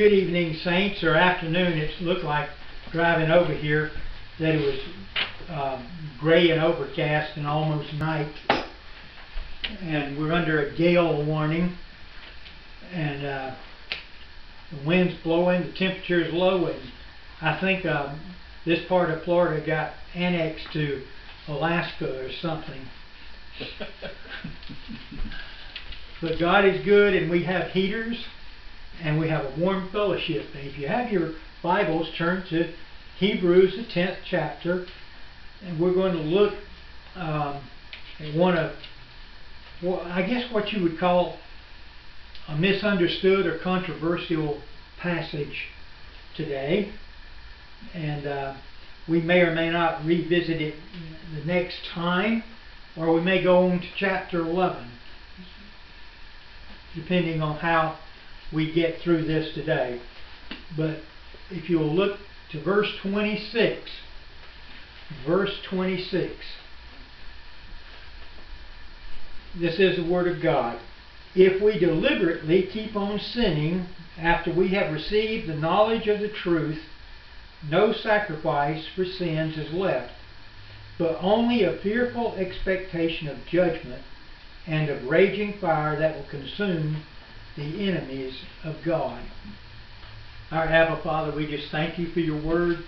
good evening, saints, or afternoon. It looked like driving over here that it was um, gray and overcast and almost night. And we're under a gale warning. And uh, the wind's blowing, the temperature is low, and I think um, this part of Florida got annexed to Alaska or something. but God is good, and we have heaters and we have a warm fellowship. And if you have your Bibles, turn to Hebrews, the 10th chapter, and we're going to look um, at one of, well, I guess what you would call a misunderstood or controversial passage today. And uh, we may or may not revisit it the next time, or we may go on to chapter 11, depending on how we get through this today. But if you'll look to verse 26, verse 26, this is the Word of God. If we deliberately keep on sinning after we have received the knowledge of the truth, no sacrifice for sins is left, but only a fearful expectation of judgment and of raging fire that will consume the enemies of God. Our Abba Father, we just thank you for your word.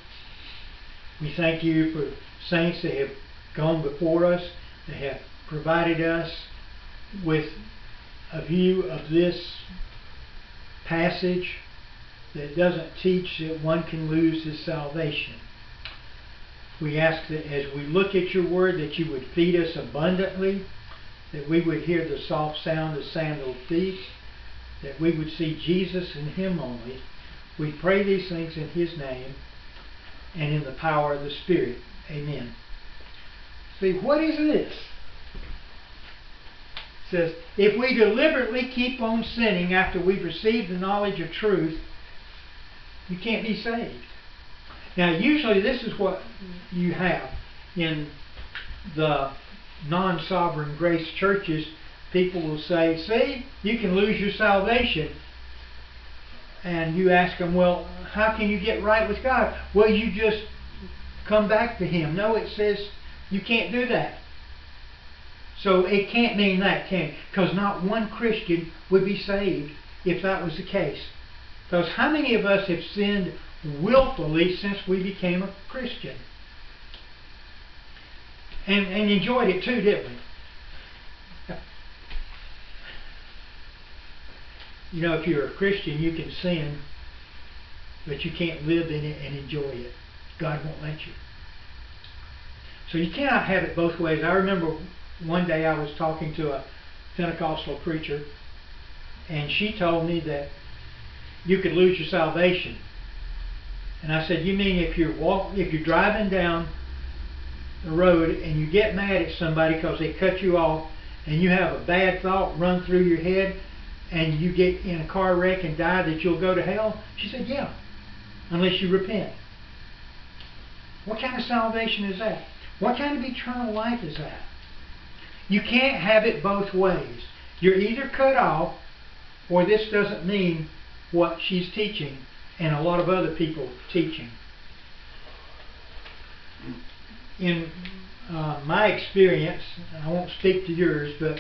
We thank you for saints that have gone before us, that have provided us with a view of this passage that doesn't teach that one can lose his salvation. We ask that as we look at your word that you would feed us abundantly, that we would hear the soft sound of sandal feet, that we would see Jesus and Him only. We pray these things in His name and in the power of the Spirit. Amen. See, what is this? It says, if we deliberately keep on sinning after we've received the knowledge of truth, you can't be saved. Now, usually this is what you have in the non-sovereign grace churches people will say, see, you can lose your salvation. And you ask them, well, how can you get right with God? Well, you just come back to Him. No, it says you can't do that. So it can't mean that, can it? Because not one Christian would be saved if that was the case. Because how many of us have sinned willfully since we became a Christian? And, and enjoyed it too, didn't we? You know, if you're a Christian, you can sin, but you can't live in it and enjoy it. God won't let you. So you cannot have it both ways. I remember one day I was talking to a Pentecostal preacher, and she told me that you could lose your salvation. And I said, "You mean if you're walk, if you're driving down the road and you get mad at somebody because they cut you off, and you have a bad thought run through your head, and you get in a car wreck and die that you'll go to hell? She said, yeah, unless you repent. What kind of salvation is that? What kind of eternal life is that? You can't have it both ways. You're either cut off or this doesn't mean what she's teaching and a lot of other people teaching. In uh, my experience, I won't speak to yours, but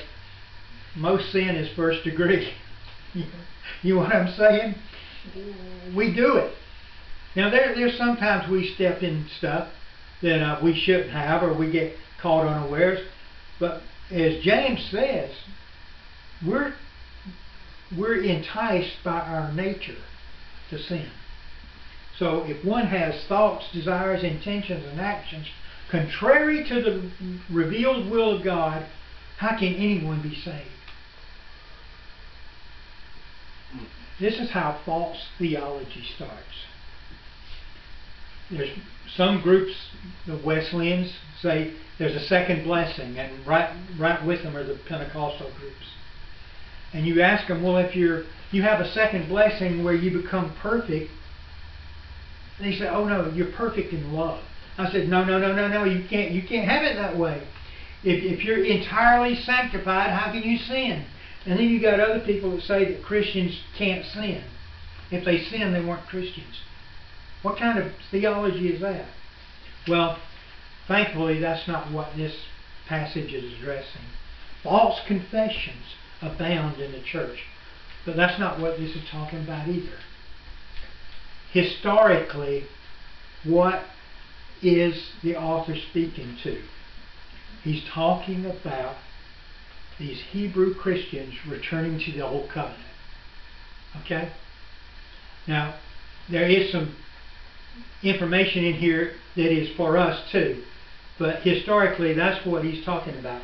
most sin is first degree. you know what I'm saying? We do it. Now there, there's sometimes we step in stuff that uh, we shouldn't have, or we get caught unawares. But as James says, we're we're enticed by our nature to sin. So if one has thoughts, desires, intentions, and actions contrary to the revealed will of God, how can anyone be saved? This is how false theology starts. There's some groups, the Wesleyans, say there's a second blessing, and right right with them are the Pentecostal groups. And you ask them, well, if you're you have a second blessing where you become perfect, and they say, oh no, you're perfect in love. I said, no, no, no, no, no, you can't you can't have it that way. If if you're entirely sanctified, how can you sin? And then you got other people that say that Christians can't sin. if they sin, they weren't Christians. What kind of theology is that? Well, thankfully, that's not what this passage is addressing. False confessions abound in the church. But that's not what this is talking about either. Historically, what is the author speaking to? He's talking about these Hebrew Christians returning to the Old Covenant. Okay? Now, there is some information in here that is for us too. But historically, that's what he's talking about.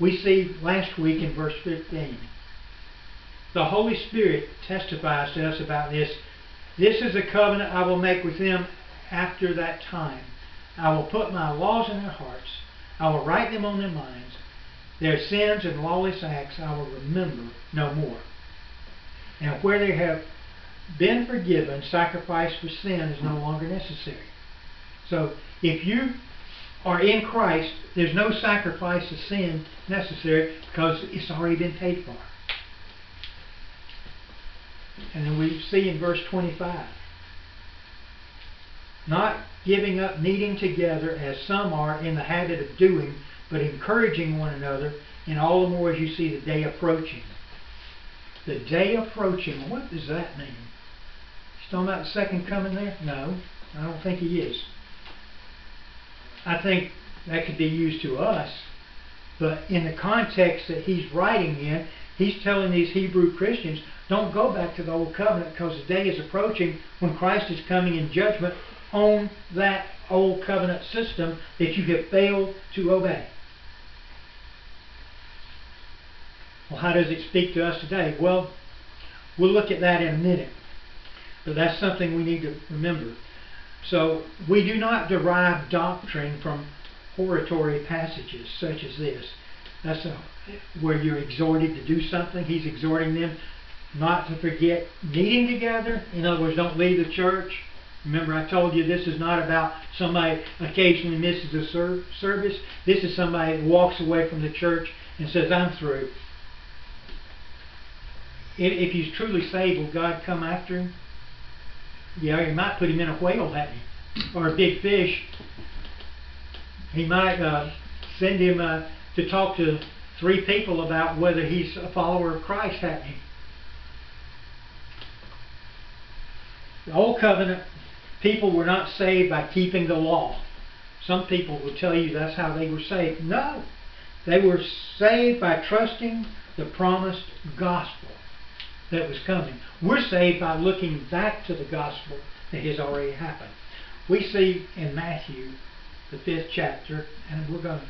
We see last week in verse 15. The Holy Spirit testifies to us about this. This is a covenant I will make with them after that time. I will put my laws in their hearts. I will write them on their minds. Their sins and lawless acts I will remember no more. And where they have been forgiven, sacrifice for sin is no longer necessary. So if you are in Christ, there's no sacrifice of sin necessary because it's already been paid for. And then we see in verse 25 not giving up meeting together as some are in the habit of doing, but encouraging one another, and all the more as you see the day approaching. The day approaching, what does that mean? He's talking about the second coming there? No, I don't think he is. I think that could be used to us, but in the context that he's writing in, he's telling these Hebrew Christians, don't go back to the old covenant because the day is approaching when Christ is coming in judgment on that old covenant system that you have failed to obey. Well, how does it speak to us today? Well, we'll look at that in a minute. But that's something we need to remember. So, we do not derive doctrine from hortatory passages such as this. That's a, where you're exhorted to do something. He's exhorting them not to forget meeting together. In other words, don't leave the church. Remember, I told you this is not about somebody occasionally misses a ser service. This is somebody who walks away from the church and says, I'm through. If, if he's truly saved, will God come after him? Yeah, he might put him in a whale, hadn't he? Or a big fish. He might uh, send him uh, to talk to three people about whether he's a follower of Christ, hadn't he? The Old Covenant people were not saved by keeping the law. Some people will tell you that's how they were saved. No. They were saved by trusting the promised gospel that was coming. We're saved by looking back to the gospel that has already happened. We see in Matthew, the fifth chapter, and we're going to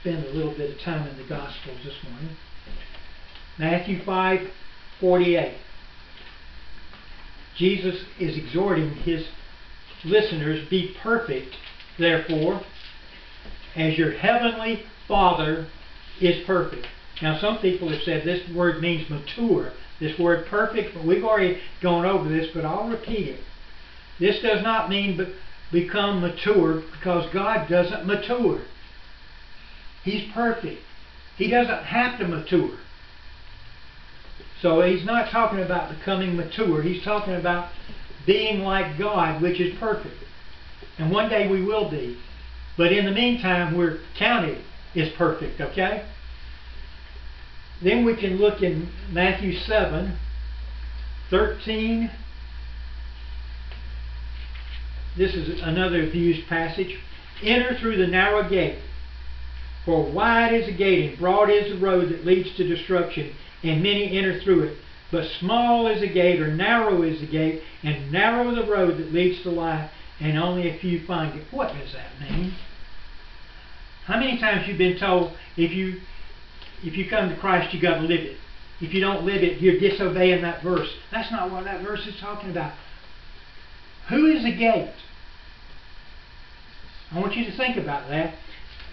spend a little bit of time in the Gospels this morning. Matthew 5 48. Jesus is exhorting his listeners, be perfect, therefore, as your heavenly Father is perfect. Now, some people have said this word means mature. This word perfect, but we've already gone over this, but I'll repeat it. This does not mean be become mature because God doesn't mature. He's perfect. He doesn't have to mature. So he's not talking about becoming mature. He's talking about being like God, which is perfect. And one day we will be. But in the meantime, we're counted as perfect, okay? Then we can look in Matthew 7, 13. This is another abused passage. Enter through the narrow gate. For wide is the gate and broad is the road that leads to destruction, and many enter through it. But small is the gate, or narrow is the gate, and narrow the road that leads to life, and only a few find it. What does that mean? How many times you've been told if you if you come to Christ you got to live it. If you don't live it, you're disobeying that verse. That's not what that verse is talking about. Who is the gate? I want you to think about that.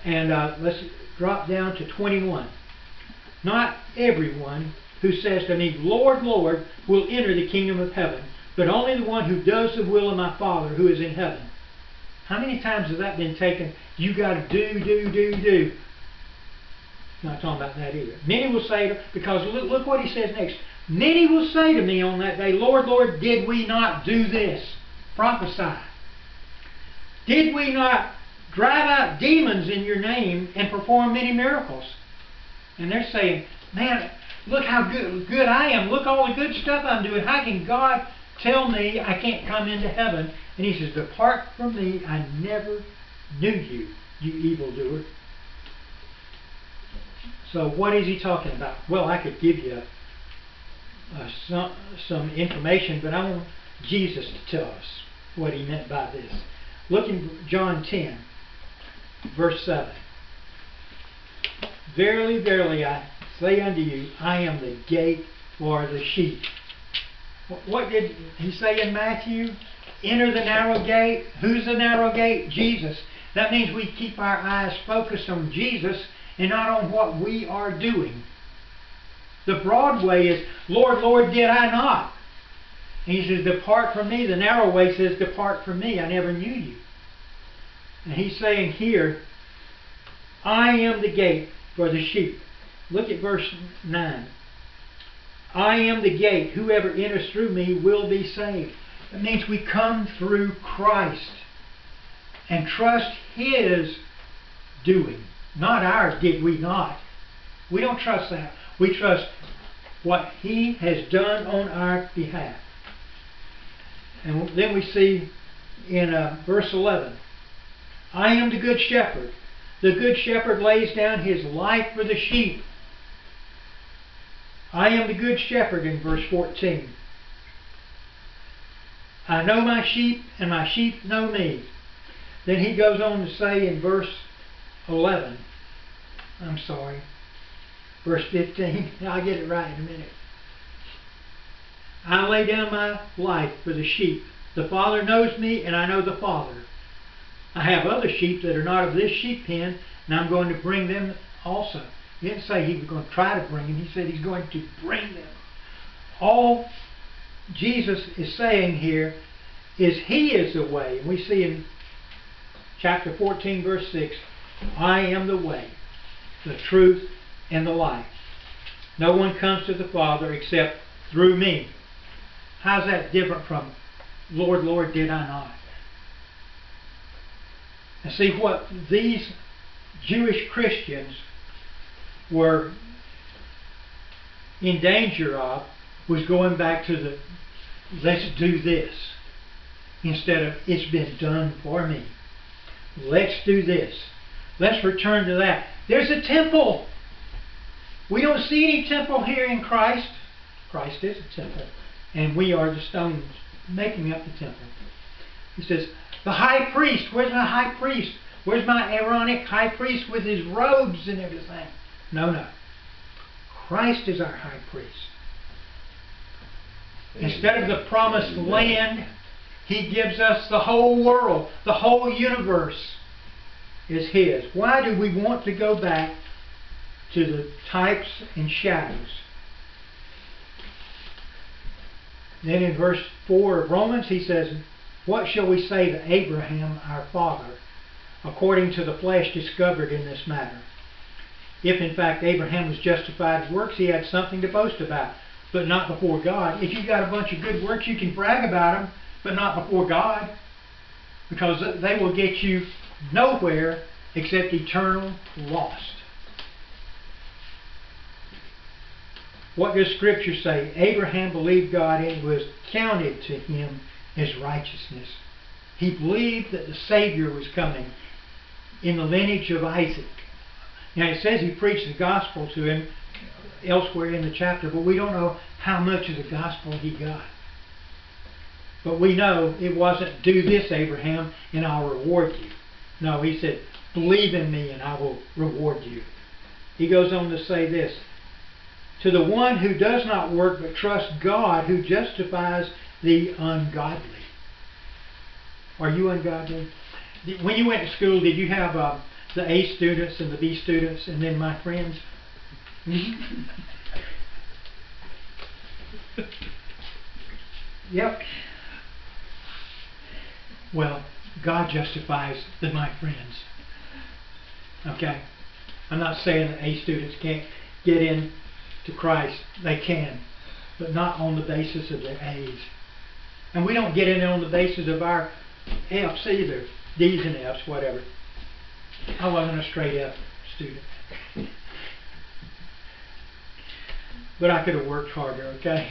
And uh, let's drop down to 21. Not everyone who says to me, Lord, Lord, will enter the kingdom of heaven, but only the one who does the will of my Father who is in heaven. How many times has that been taken? You got to do, do, do, do. Not talking about that either. Many will say, because look, look what he says next. Many will say to me on that day, Lord, Lord, did we not do this? Prophesy. Did we not drive out demons in your name and perform many miracles? And they're saying, man, look how good, good I am. Look all the good stuff I'm doing. How can God tell me I can't come into heaven? And he says, depart from me. I never knew you, you evildoer. So what is he talking about? Well, I could give you uh, some, some information, but I want Jesus to tell us what he meant by this. Look in John 10, verse 7. Verily, verily, I say unto you, I am the gate for the sheep. What did he say in Matthew? Enter the narrow gate. Who's the narrow gate? Jesus. That means we keep our eyes focused on Jesus and not on what we are doing. The broad way is, Lord, Lord, did I not? And he says, Depart from me. The narrow way says, Depart from me. I never knew you. And he's saying here, I am the gate for the sheep. Look at verse 9. I am the gate. Whoever enters through me will be saved. That means we come through Christ and trust His doing, not ours, did we not? We don't trust that. We trust what He has done on our behalf. And then we see in uh, verse 11 I am the good shepherd. The good shepherd lays down his life for the sheep. I am the good shepherd in verse 14. I know my sheep, and my sheep know me. Then he goes on to say in verse 11, I'm sorry, verse 15, I'll get it right in a minute. I lay down my life for the sheep. The Father knows me, and I know the Father. I have other sheep that are not of this sheep pen, and I'm going to bring them also. He didn't say he was going to try to bring them. He said he's going to bring them. All Jesus is saying here is he is the way. And we see in chapter 14, verse 6, I am the way, the truth, and the life. No one comes to the Father except through me. How's that different from, Lord, Lord, did I not? And see what these Jewish Christians were in danger of was going back to the let's do this instead of it's been done for me. Let's do this. Let's return to that. There's a temple. We don't see any temple here in Christ. Christ is a temple. And we are the stones making up the temple. He says, the high priest, where's my high priest? Where's my Aaronic high priest with his robes and everything? No, no. Christ is our high priest. Instead of the promised land, he gives us the whole world, the whole universe is his. Why do we want to go back to the types and shadows? Then in verse 4 of Romans, he says, What shall we say to Abraham our father, according to the flesh discovered in this matter? If in fact Abraham was justified in works, he had something to boast about, but not before God. If you've got a bunch of good works, you can brag about them, but not before God, because they will get you nowhere except eternal lost. What does Scripture say? Abraham believed God and it was counted to him as righteousness. He believed that the Savior was coming in the lineage of Isaac. Now it says he preached the gospel to him elsewhere in the chapter, but we don't know how much of the gospel he got. But we know it wasn't, do this, Abraham, and I'll reward you. No, he said, believe in me and I will reward you. He goes on to say this, to the one who does not work but trusts God who justifies the ungodly. Are you ungodly? When you went to school, did you have uh, the A students and the B students and then my friends? yep. Well, God justifies the my friends. Okay? I'm not saying that A students can't get in to Christ. They can. but not on the basis of their A's. And we don't get in on the basis of our F's either, D's and F's, whatever. I wasn't a straight F student. but I could have worked harder, okay?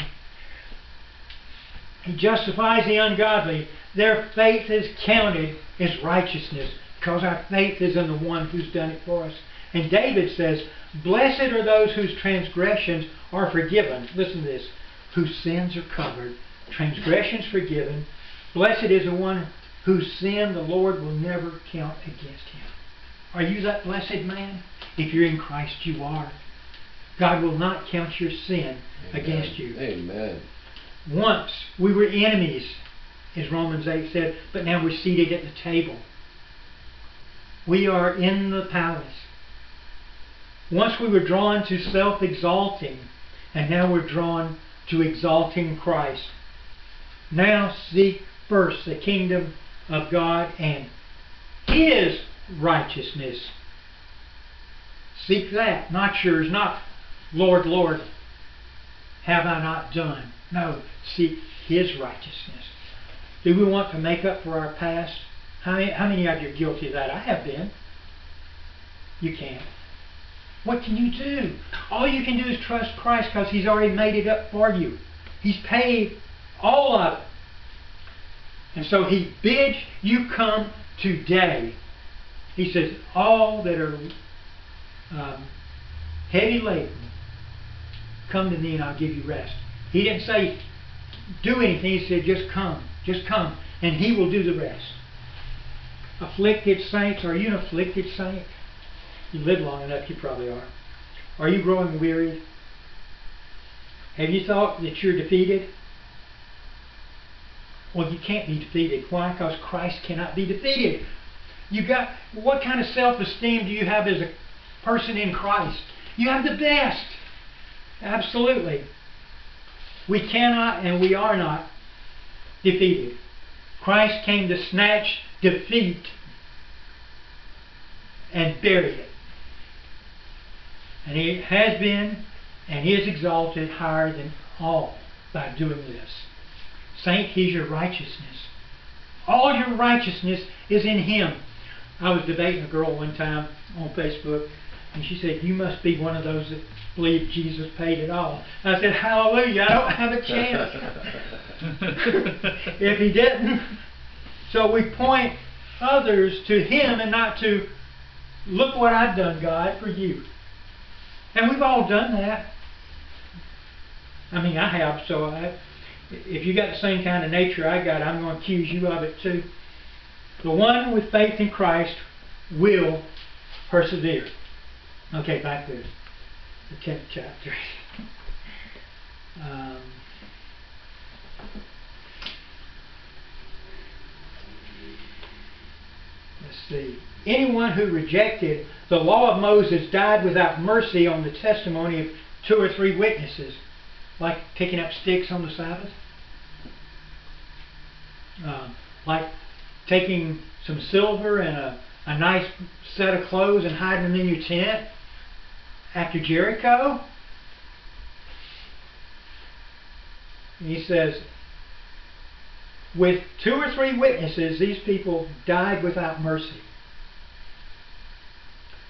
He justifies the ungodly. Their faith is counted as righteousness because our faith is in the one who's done it for us. And David says, Blessed are those whose transgressions are forgiven. Listen to this. Whose sins are covered. Transgressions forgiven. Blessed is the one whose sin the Lord will never count against him. Are you that blessed man? If you're in Christ, you are. God will not count your sin Amen. against you. Amen. Once we were enemies, as Romans 8 said, but now we're seated at the table. We are in the palace. Once we were drawn to self exalting, and now we're drawn to exalting Christ. Now seek first the kingdom of God and His righteousness. Seek that, not yours, not Lord, Lord, have I not done? No, seek His righteousness. Do we want to make up for our past? How many, how many of you are guilty of that? I have been. You can't. What can you do? All you can do is trust Christ because He's already made it up for you. He's paid all of it. And so He bids you come today. He says, All that are um, heavy laden, come to me and I'll give you rest. He didn't say, Do anything. He said, Just come. Just come. And He will do the rest. Afflicted saints, are you an afflicted saint? You live long enough, you probably are. Are you growing weary? Have you thought that you're defeated? Well, you can't be defeated. Why? Because Christ cannot be defeated. You got what kind of self-esteem do you have as a person in Christ? You have the best. Absolutely. We cannot and we are not defeated. Christ came to snatch defeat and bury it. And he has been and he is exalted higher than all by doing this. Saint, he's your righteousness. All your righteousness is in him. I was debating a girl one time on Facebook, and she said, You must be one of those that believe Jesus paid it all. I said, Hallelujah, I don't have a chance. if he didn't. So we point others to him and not to, look what I've done, God, for you. And we've all done that. I mean, I have, so I, if you got the same kind of nature I got, I'm going to accuse you of it too. The one with faith in Christ will persevere. Okay, back to the 10th chapter. um, let's see. Anyone who rejected the law of Moses died without mercy on the testimony of two or three witnesses, like picking up sticks on the Sabbath. Uh, like taking some silver and a, a nice set of clothes and hiding them in your tent after Jericho. He says, with two or three witnesses, these people died without mercy.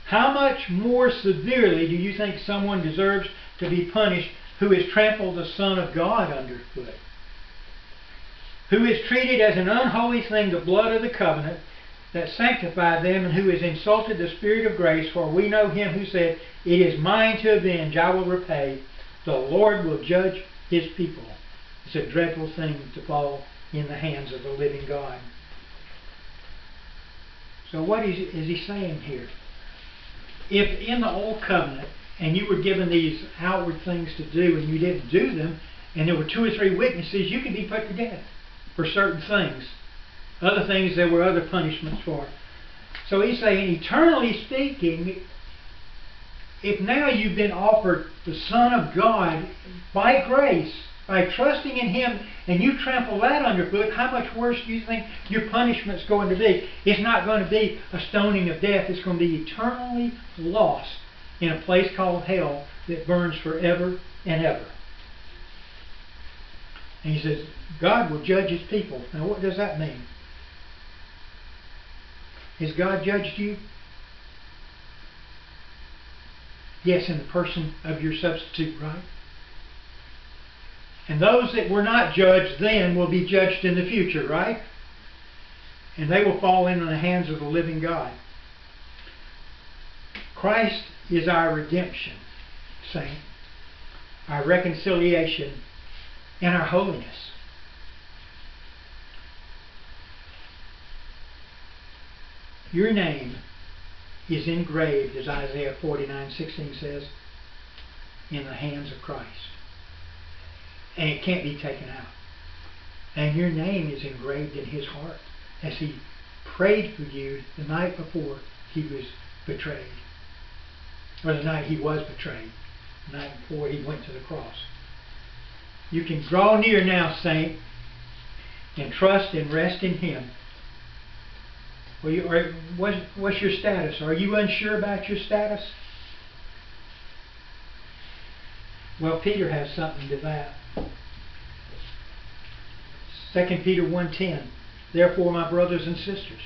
How much more severely do you think someone deserves to be punished who has trampled the Son of God underfoot? Who has treated as an unholy thing the blood of the covenant that sanctified them, and who has insulted the Spirit of grace? For we know him who said, It is mine to avenge, I will repay. The Lord will judge his people. It's a dreadful thing to fall in the hands of the living God. So, what is, is he saying here? If in the Old Covenant, and you were given these outward things to do, and you didn't do them, and there were two or three witnesses, you could be put to death for certain things. Other things, there were other punishments for. So he's saying, eternally speaking, if now you've been offered the Son of God by grace, by trusting in Him, and you trample that underfoot, how much worse do you think your punishment's going to be? It's not going to be a stoning of death. It's going to be eternally lost in a place called hell that burns forever and ever. And he says, God will judge his people. Now what does that mean? Has God judged you? Yes, in the person of your substitute, right? And those that were not judged then will be judged in the future, right? And they will fall into the hands of the living God. Christ is our redemption, saint, our reconciliation, and our holiness. Your name is engraved, as Isaiah 49:16 says, in the hands of Christ. And it can't be taken out. And your name is engraved in his heart as he prayed for you the night before he was betrayed. Or the night he was betrayed. The night before he went to the cross. You can draw near now, saint, and trust and rest in him. Well, you, or what, what's your status? Are you unsure about your status? Well, Peter has something to that. 2 Peter 1.10 Therefore, my brothers and sisters,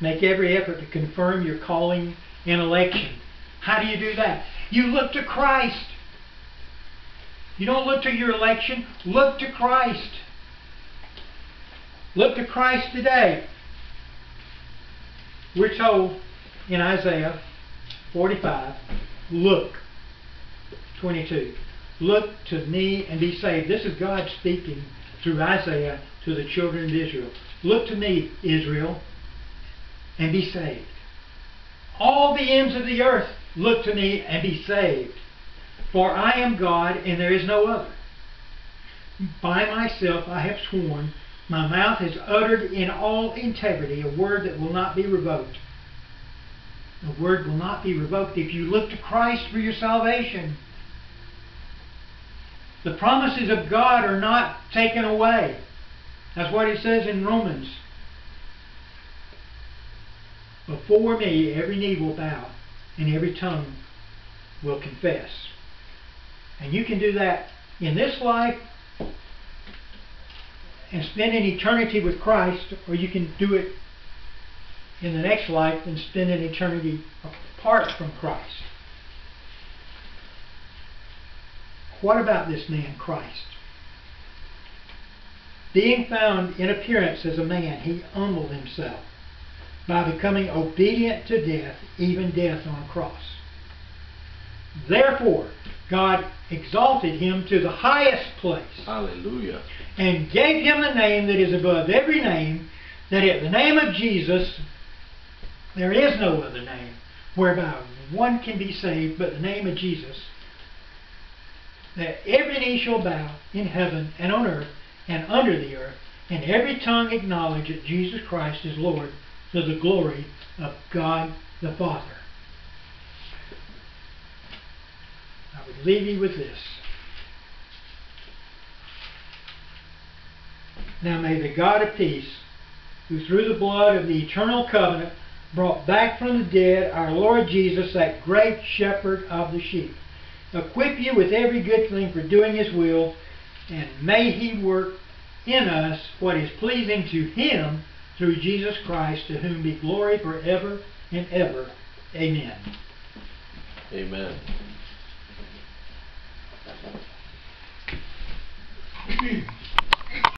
make every effort to confirm your calling and election. How do you do that? You look to Christ. You don't look to your election, look to Christ. Look to Christ today. We're told in Isaiah 45, look, 22, look to me and be saved. This is God speaking through Isaiah to the children of Israel. Look to me, Israel, and be saved. All the ends of the earth, look to me and be saved. For I am God and there is no other. By myself I have sworn, my mouth has uttered in all integrity a word that will not be revoked. The word will not be revoked if you look to Christ for your salvation. The promises of God are not taken away. That's what he says in Romans. Before me, every knee will bow and every tongue will confess. And you can do that in this life and spend an eternity with Christ, or you can do it in the next life and spend an eternity apart from Christ. What about this man, Christ? Being found in appearance as a man, he humbled himself by becoming obedient to death, even death on a cross. Therefore, God exalted him to the highest place. Hallelujah. And gave him the name that is above every name, that at the name of Jesus there is no other name whereby one can be saved but the name of Jesus. That every knee shall bow in heaven and on earth and under the earth, and every tongue acknowledge that Jesus Christ is Lord to the glory of God the Father. I would leave you with this. Now may the God of peace, who through the blood of the eternal covenant brought back from the dead our Lord Jesus, that great shepherd of the sheep, equip you with every good thing for doing his will, and may he work in us what is pleasing to him through Jesus Christ, to whom be glory forever and ever. Amen. Amen. Thank you.